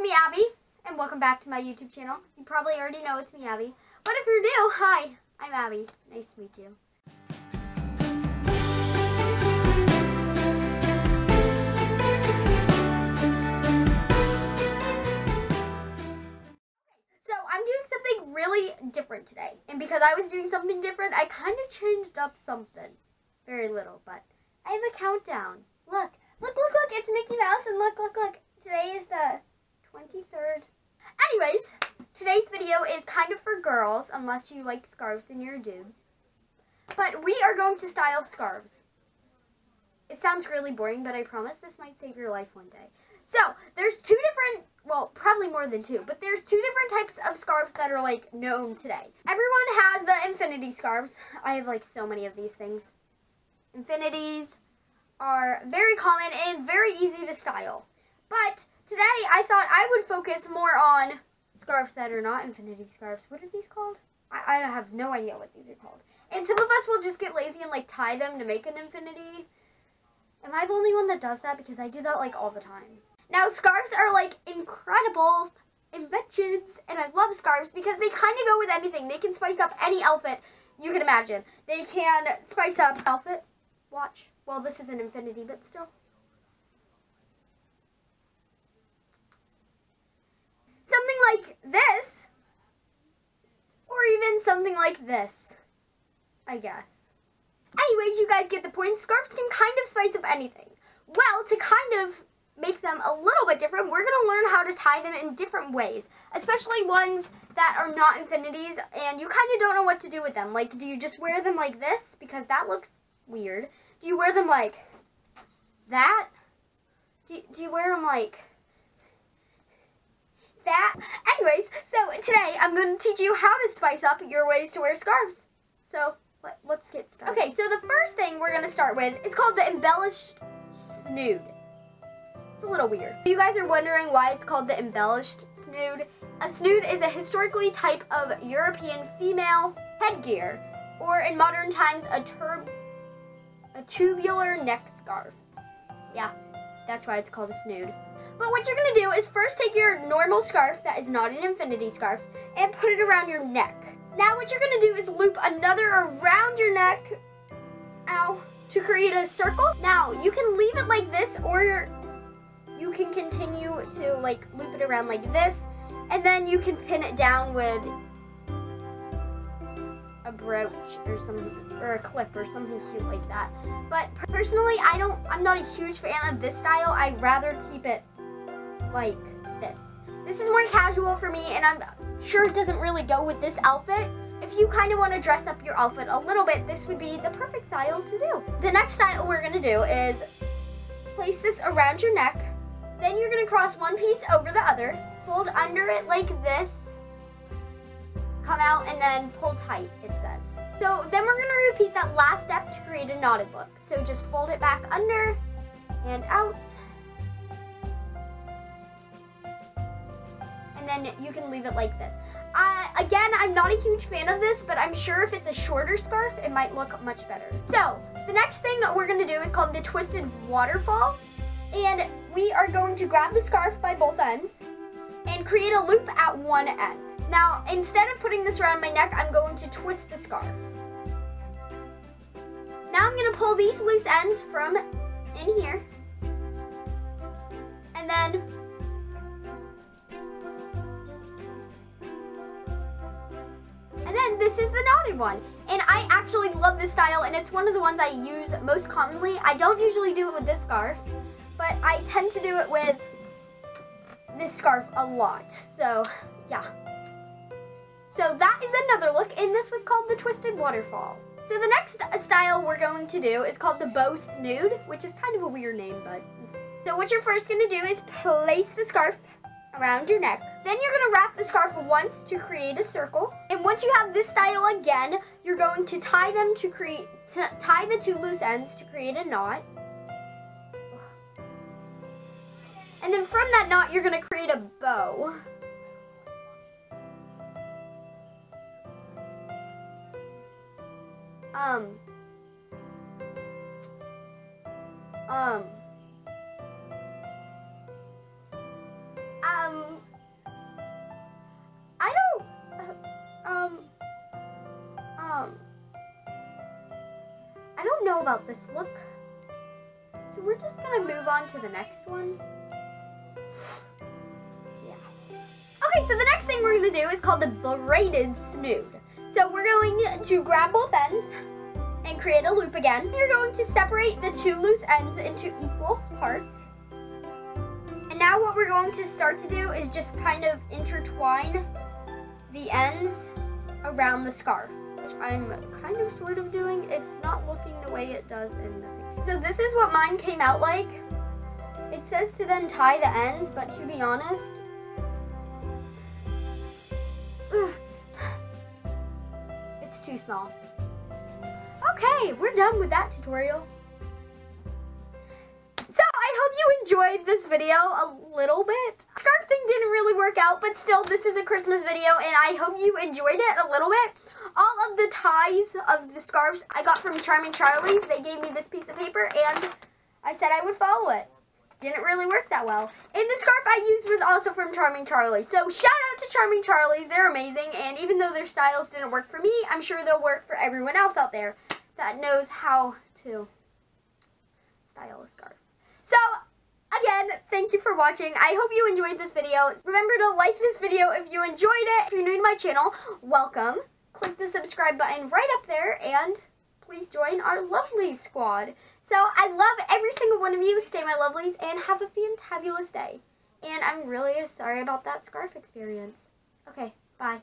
me, Abby, and welcome back to my YouTube channel. You probably already know it's me, Abby. But if you're new, hi, I'm Abby. Nice to meet you. So I'm doing something really different today. And because I was doing something different, I kind of changed up something. Very little, but I have a countdown. Look, look, look, look, it's Mickey Mouse, and look, look, look. Today is the 23rd. Anyways, today's video is kind of for girls, unless you like scarves, then you're a dude. But we are going to style scarves. It sounds really boring, but I promise this might save your life one day. So, there's two different, well, probably more than two, but there's two different types of scarves that are, like, known today. Everyone has the infinity scarves. I have, like, so many of these things. Infinities are very common and very easy to style. But today I thought I would focus more on scarves that are not infinity scarves. What are these called? I, I have no idea what these are called. And some of us will just get lazy and like tie them to make an infinity. Am I the only one that does that? Because I do that like all the time. Now scarves are like incredible inventions and I love scarves because they kind of go with anything. They can spice up any outfit you can imagine. They can spice up outfit. Watch. Well, this is an infinity, but still. something like this, or even something like this, I guess. Anyways, you guys get the point. Scarves can kind of spice up anything. Well, to kind of make them a little bit different, we're going to learn how to tie them in different ways, especially ones that are not infinities, and you kind of don't know what to do with them. Like, do you just wear them like this? Because that looks weird. Do you wear them like that? Do do you wear them like that. Anyways, so today I'm going to teach you how to spice up your ways to wear scarves. So let, us get started. Okay, so the first thing we're going to start with is called the embellished snood. It's a little weird. You guys are wondering why it's called the embellished snood. A snood is a historically type of European female headgear, or in modern times, a, a tubular neck scarf. Yeah, that's why it's called a snood. But what you're to do is first take your normal scarf that is not an infinity scarf and put it around your neck. Now what you're to do is loop another around your neck, ow, to create a circle. Now you can leave it like this or you can continue to like loop it around like this and then you can pin it down with a brooch or some or a clip or something cute like that. But personally, I don't I'm not a huge fan of this style. I'd rather keep it like this. This is more casual for me and I'm sure it doesn't really go with this outfit. If you kind of want to dress up your outfit a little bit, this would be the perfect style to do. The next style we're going to do is place this around your neck. Then you're going to cross one piece over the other, fold under it like this, come out and then pull tight, it says. So then we're going to repeat that last step to create a knotted look. So just fold it back under and out. Then you can leave it like this. Uh, again, I'm not a huge fan of this, but I'm sure if it's a shorter scarf, it might look much better. So, the next thing we're going to do is called the Twisted Waterfall. And we are going to grab the scarf by both ends and create a loop at one end. Now, instead of putting this around my neck, I'm going to twist the scarf. Now I'm going to pull these loose ends from in here. And then one. And I actually love this style and it's one of the ones I use most commonly. I don't usually do it with this scarf, but I tend to do it with this scarf a lot. So, yeah. So that is another look and this was called the Twisted Waterfall. So the next style we're going to do is called the Bow Snood, which is kind of a weird name, but... So what you're first going to do is place the scarf around your neck. Then you're going to wrap the scarf once to create a circle. Once you have this style again, you're going to tie them to create, tie the two loose ends to create a knot. And then from that knot, you're going to create a bow. Um. Um, about this look? So we're just gonna move on to the next one. Yeah. Okay, so the next thing we're gonna do is called the braided snood. So we're going to grab both ends and create a loop again. You're going to separate the two loose ends into equal parts. And now what we're going to start to do is just kind of intertwine the ends around the scarf, which I'm kind of sort of doing. It's not looking the way it does in the picture. So this is what mine came out like. It says to then tie the ends, but to be honest, it's too small. Okay, we're done with that tutorial. So, I hope you enjoyed this video a little bit. Scarf thing didn't really work out, but still, this is a Christmas video, and I hope you enjoyed it a little bit. All of the ties of the scarves I got from Charming Charlie's. They gave me this piece of paper, and I said I would follow it. Didn't really work that well. And the scarf I used was also from Charming Charlie. So shout out to Charming Charlie's. They're amazing. And even though their styles didn't work for me, I'm sure they'll work for everyone else out there that knows how to style a scarf. So, again, thank you for watching. I hope you enjoyed this video. Remember to like this video if you enjoyed it. If you're new to my channel, welcome. Click the subscribe button right up there and please join our lovely squad. So, I love every single one of you. Stay my lovelies and have a fantabulous day. And I'm really sorry about that scarf experience. Okay, bye.